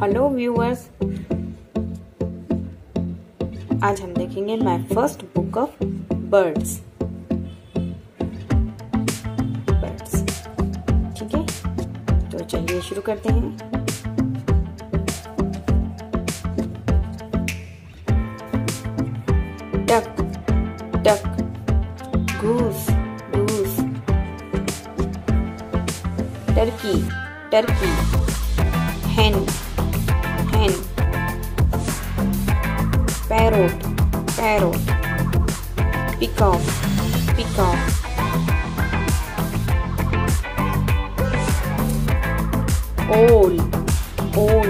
Hello viewers आज हम देखेंगे my first book of birds birds ठीक है? तो चलिए शुरू करते हैं। Owl owl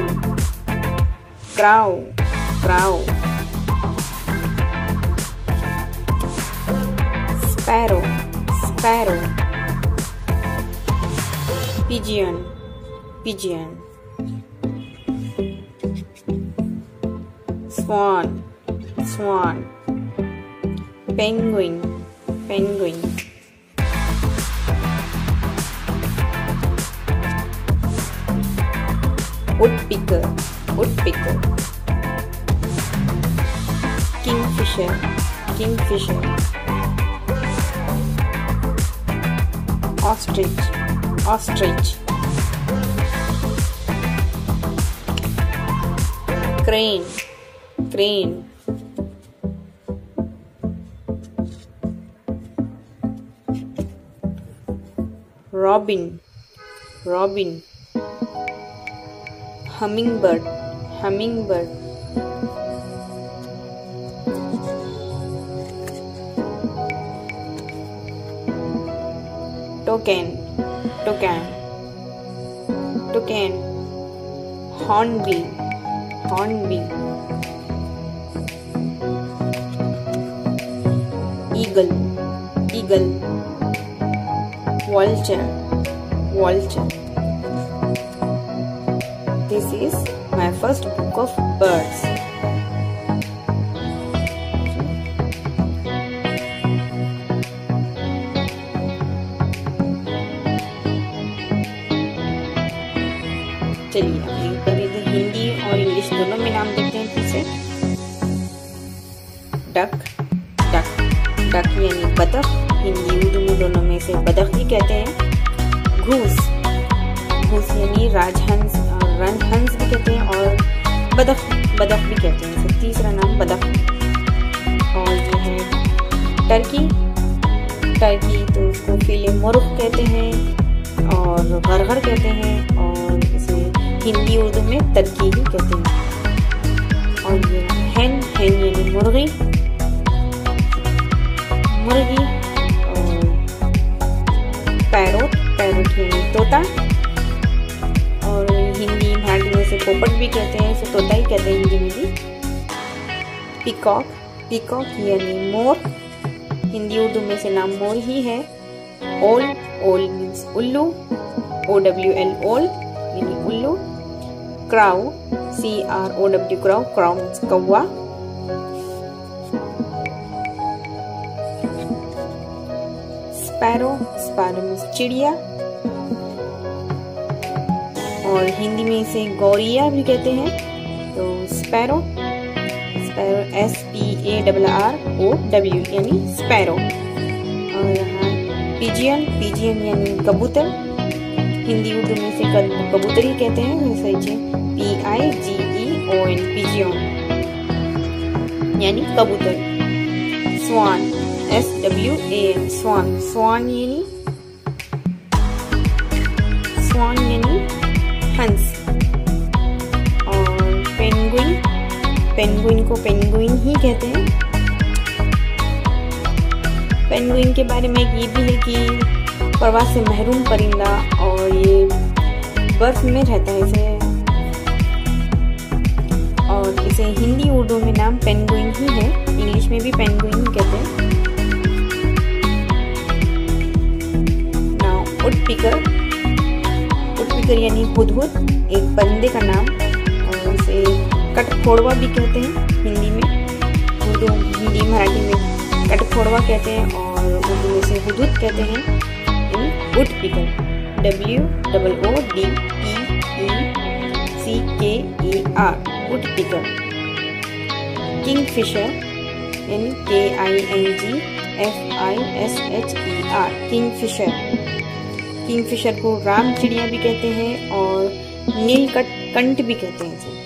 crow crow sparrow sparrow pigeon pigeon swan. Swan. Penguin. Penguin woodpecker woodpecker kingfisher kingfisher ostrich ostrich crane crane robin robin humming bird humming bird toucan toucan toucan hornbill hornbill eagle eagle vulture vulture this is my first book of birds. चलिए पर इधर हिंदी और English दोनों में नाम देखते हैं पीछे डक डक डक यानी बतख। हिंदी, उर्दू में दोनों में से बतख ही कहते हैं। घूस घूस यानी राजहंस रणहंस भी कहते हैं और बदख बदख भी कहते हैं। इसे तीसरा नाम बदख और ये है टर्की। टर्की तो उसको फिले मुर्ग कहते हैं और गरगर कहते हैं और इसे हिंदी उर्दू में तरकी ही कहते हैं। और ये हैन हैन यानी मुर्गी। मुर्गी और पैरोट पैरोट यानी तोता। हिंदी मराठी में से पोपट भी कहते हैं, इसे तोता ही कहते हैं हिंदी में भी। पिकॉक पिकॉक यानी मोर। हिंदी उर्दू में से नाम मोर ही है। ओल ओल मीन्स उल्लू ओ डब्ल्यू एल ओल यानी उल्लू। Crow C R O W crow crow means कौवा। स्पैरो स्पैरो मीन्स चिड़िया। और हिंदी में इसे गौरिया भी कहते हैं। तो sparrow sparrow S P A double R O W यानी स्पैरो। और यहाँ पिजियन पिजियन यानी कबूतर। हिंदी उर्दू में से कबूतर ही कहते हैं। जैसे P I G E O N pigeon यानी कबूतर। Swan S W A N swan swan यानी पेंगुइन को पेंगुइन ही कहते हैं। पेंगुइन के बारे में ये भी है कि प्रवास से महरूम परिंदा और ये बर्फ़ में रहता है इसे। और इसे हिंदी उर्दू में नाम पेंगुइन ही है। इंग्लिश में भी पेंगुइन कहते हैं। नाउ, उडपिकर। उडपिकर यानी हुदहुद एक परिंदे का नाम। और इसे कटखोड़वा भी कहते हैं हिंदी में। उर्दू, हिंदी, मराठी में कटखोड़वा कहते हैं और उर्दू में से हुदूद कहते हैं। यानी woodpecker W double O D P E C K E R woodpecker kingfisher यानी K I N G F I S H E R kingfisher kingfisher को राम चिड़िया भी कहते हैं और नील कट भी कहते हैं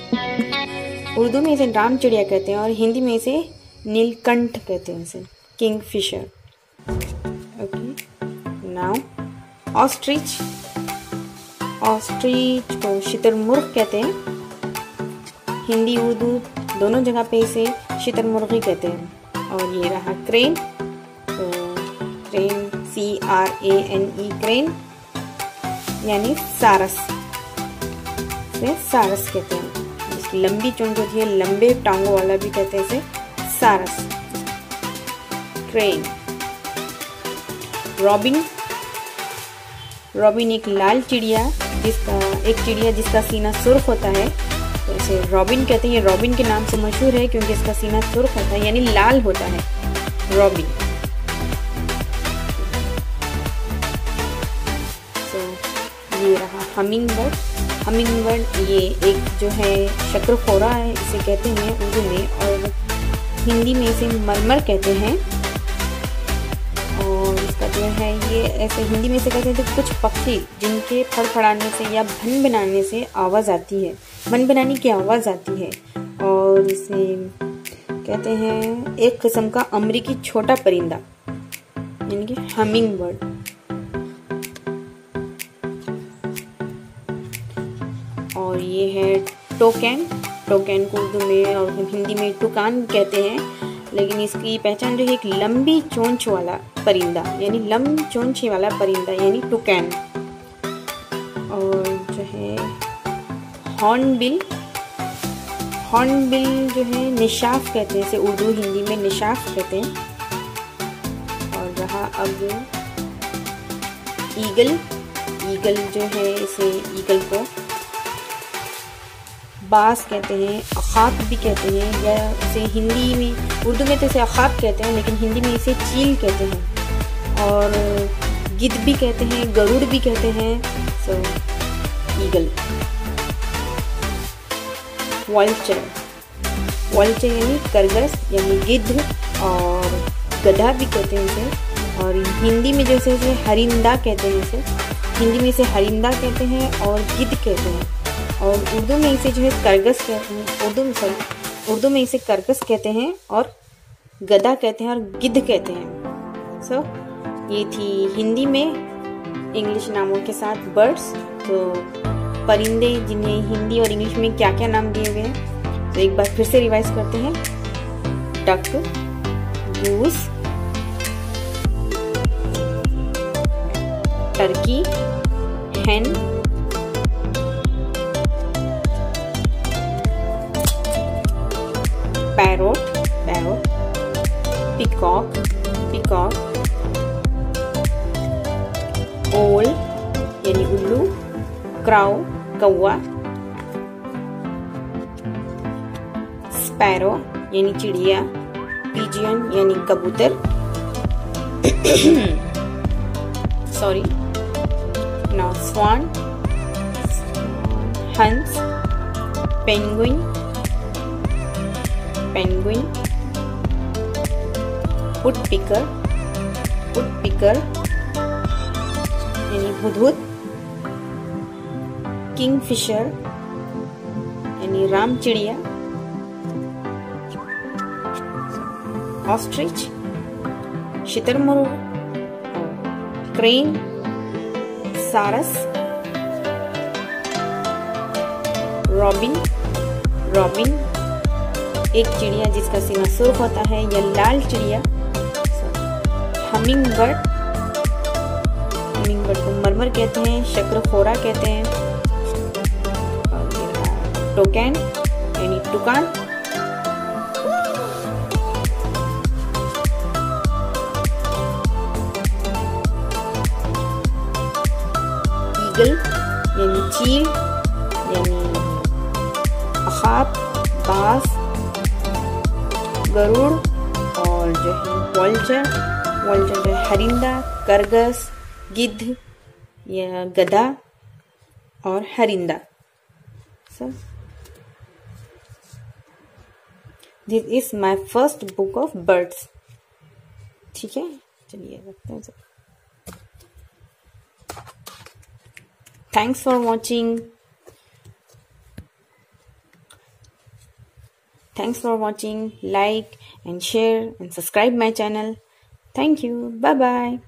उर्दू में इसे राम चिड़िया कहते हैं और हिंदी में इसे नीलकंठ कहते हैं इसे kingfisher okay now ostrich ostrich को शितरमुर्ग कहते हैं। हिंदी, उर्दू दोनों जगह पे इसे शितरमुर्गी कहते हैं। और ये रहा क्रेन तो crane C R A N E crane यानी सारस से सारस कहते हैं। लंबी चोंच होती है, लंबे टांगों वाला भी कहते हैं इसे, सारस। क्रेन रॉबिन रॉबिन एक लाल चिड़िया, जिसका, एक चिड़िया जिसका सीना सुर्ख होता है तो इसे रॉबिन कहते हैं। ये रॉबिन के नाम से मशहूर है, क्योंकि इसका सीना सुर्ख होता है, यानी लाल होता है। रॉबिन ये रहा हमिंग बर्ड हमिंग बर्ड ये एक जो है शक्रखोरा है, इसे कहते हैं उर्दू में और हिंदी में इसे मरमर कहते हैं। और इसका जो है ये ऐसे हिंदी में से कहते हैं तो कुछ पक्षी जिनके फड़फड़ाने से या भन बनाने से आवाज़ आती है। भन बनाने की आवाज़ आती है। और इसे कहते हैं एक किस्म का अमरीकी छोटा परिंदा, यानी कि हमिंग बर्ड ये है टोकैन टोकैन को उर्दू में और हिंदी में टुकान कहते हैं. लेकिन इसकी पहचान जो है एक लंबी चोंच वाला परिंदा, यानी लंबी चोंच वाला परिंदा, यानी टुकैन और जो है हॉर्नबिल हॉर्नबिल जो है निशाफ कहते हैं, इसे उर्दू हिंदी में निशाफ कहते हैं. और रहा अब ईगल ईगल जो है इसे ईगल को बास कहते हैं अखाब भी कहते हैं, या इसे हिंदी में, उर्दू में तो इसे अखाब कहते हैं, लेकिन हिंदी में इसे चील कहते हैं। और गिद्ध भी कहते हैं, गरुड़ भी कहते हैं सो ईगल वॉल्चर वॉल्चर यानी करगस, यानी गिद्ध, और गधा भी कहते हैं इसे। और हिंदी में जैसे इसे हरिंदा कहते हैं इसे। हिंदी में इसे हरिंदा कहते हैं और गिद्ध कहते हैं। और उर्दू में इसे जो है करगस कहते हैं उर्दू में सॉरी उर्दू में इसे करगस कहते हैं और गदा कहते हैं और गिद्ध कहते हैं। सो so, ये थी हिंदी में इंग्लिश नामों के साथ बर्ड्स तो परिंदे जिन्हें हिंदी और इंग्लिश में क्या क्या नाम दिए हुए हैं तो एक बार फिर से रिवाइज करते हैं। Duck goose turkey hen parrot parrot peacock peacock, owl यानी उल्लू क्राउ कौआ स्पैरो यानी चिड़िया पिजियन यानी कबूतर सॉरी नाउ स्वान हंस पेंगुइन पिकर वुड पिकर यानी हुदहुद किंग फिशर यानी राम चिड़िया ऑस्ट्रिच शितरमुर्ग क्रेन सारस रॉबिन रॉबिन एक चिड़िया जिसका सीना सुर्ख होता है या लाल चिड़िया। हमिंग बर्ड हमिंग बर्ड को मरमर कहते हैं, शक्रखोरा कहते हैं। टोकैन यानी टुकान यानी चील, यानी अखाब बास। गरुड़ और जो है वॉल्चर वॉल्चर जो है हरिंदा, करगस, गिद्ध, या गधा और हरिंदा। सब this is my first book of birds ठीक है? चलिए रखते हैं thanks for watching Thanks for watching. Like and share and subscribe my channel. Thank you. Bye bye.